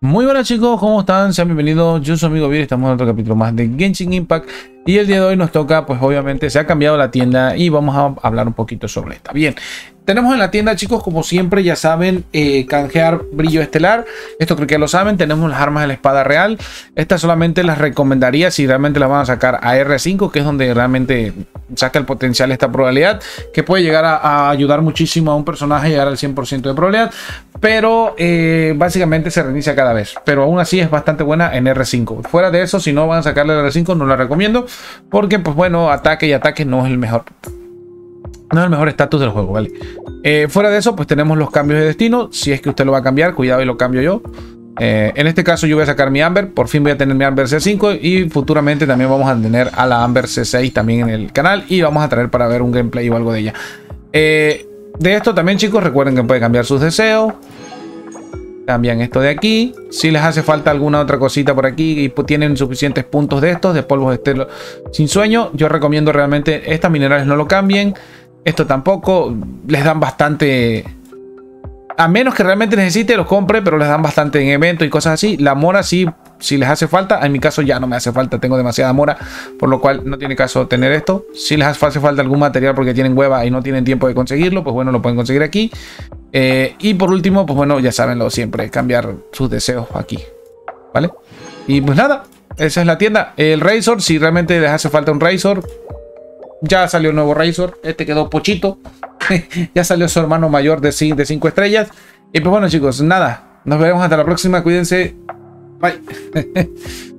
Muy buenas chicos, ¿cómo están? Sean bienvenidos, yo soy amigo Vir, estamos en otro capítulo más de Genshin Impact y el día de hoy nos toca, pues obviamente se ha cambiado la tienda y vamos a hablar un poquito sobre esta. Bien, tenemos en la tienda chicos, como siempre, ya saben, eh, canjear brillo estelar, esto creo que lo saben, tenemos las armas de la espada real, estas solamente las recomendaría si realmente las van a sacar a R5, que es donde realmente saca el potencial esta probabilidad, que puede llegar a, ayudar muchísimo a un personaje a llegar al 100% de probabilidad, pero eh, básicamente se reinicia cada vez. Pero aún así es bastante buena en R5. Fuera de eso, si no van a sacarle el R5, no la recomiendo, porque pues bueno, ataque y ataque no es el mejor. No es el mejor estatus del juego, ¿vale? Eh, fuera de eso, pues tenemos los cambios de destino. Si es que usted lo va a cambiar, cuidado y lo cambio yo. Eh, en este caso yo voy a sacar mi Amber, por fin voy a tener mi Amber C5 y futuramente también vamos a tener a la Amber C6 también en el canal y vamos a traer para ver un gameplay o algo de ella. Eh, de esto también, chicos, recuerden que pueden cambiar sus deseos. Cambian esto de aquí. Si les hace falta alguna otra cosita por aquí y tienen suficientes puntos de estos, de polvos estelo sin sueño, yo recomiendo realmente estas minerales no lo cambien. Esto tampoco. Les dan bastante... A menos que realmente necesite, los compre, pero les dan bastante en eventos y cosas así. La mora sí si les hace falta, en mi caso ya no me hace falta, tengo demasiada mora, por lo cual no tiene caso tener esto. Si les hace falta algún material porque tienen hueva y no tienen tiempo de conseguirlo, pues bueno, lo pueden conseguir aquí. Eh, y por último, pues bueno, ya saben lo siempre, cambiar sus deseos aquí, ¿vale? Y pues nada, esa es la tienda. El Razor, si realmente les hace falta un Razor, ya salió un nuevo Razor, este quedó pochito. ya salió su hermano mayor de 5 estrellas. Y pues bueno chicos, nada, nos veremos hasta la próxima, cuídense. Bye.